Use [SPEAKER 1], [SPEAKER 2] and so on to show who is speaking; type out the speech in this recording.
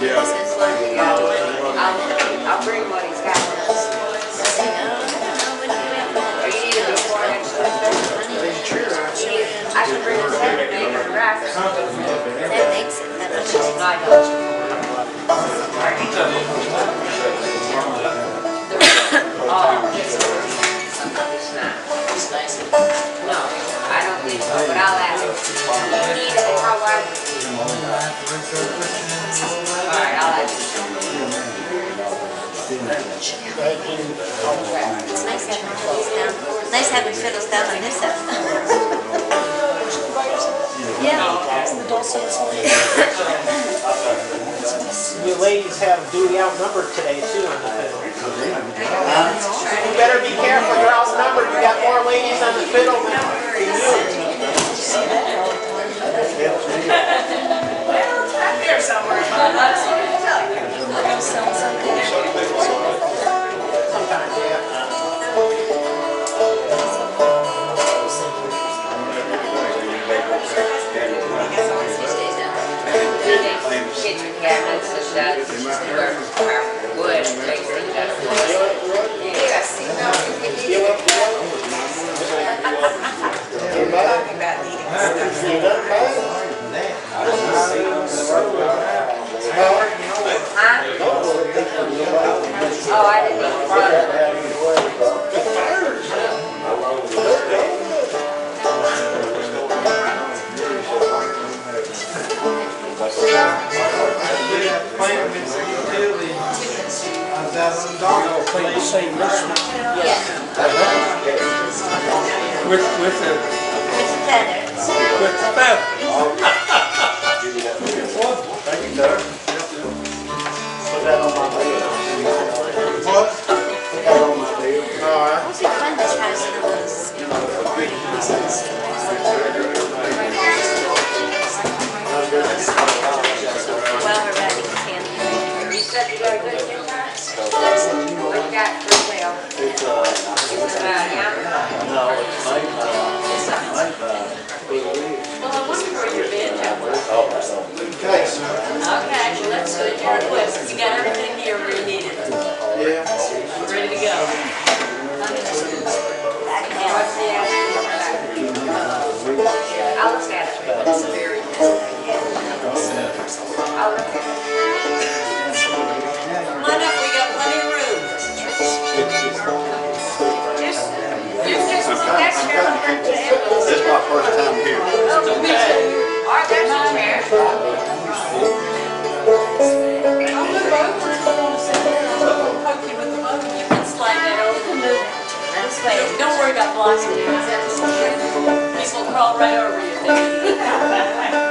[SPEAKER 1] Yeah. Like you I'll, I'll bring what He's got you need a before next I can bring. That makes it
[SPEAKER 2] got you. Oh, it's nice. No but I'll ask.
[SPEAKER 1] You need a how wide?
[SPEAKER 2] All right, I'll ask.
[SPEAKER 1] It's nice having fiddles down. Nice having fiddles down on this end. Yeah.
[SPEAKER 3] You ladies have duty outnumbered today too on the fiddle. You better be careful, you're outnumbered, you got more ladies on the fiddle Play the same rhythm.
[SPEAKER 4] With, with the,
[SPEAKER 1] With the feathers.
[SPEAKER 4] with the feather.
[SPEAKER 1] It would be fun to try some of those, you know, pretty pieces. Well, we're ready, candy.
[SPEAKER 2] You said you got a good guitar? What you got for sale? It's, uh, Yamaha?
[SPEAKER 5] Well, I wonder where your banjo was.
[SPEAKER 6] Okay, sir.
[SPEAKER 5] Okay, well, that's good. You're equipped. You got everything here where you need it.
[SPEAKER 6] Yeah.
[SPEAKER 5] Ready to go.
[SPEAKER 2] What's the, uh, I'll look at it.
[SPEAKER 5] It's very
[SPEAKER 2] I'll look at it.
[SPEAKER 5] Don't worry about blocking it. People crawl right over you.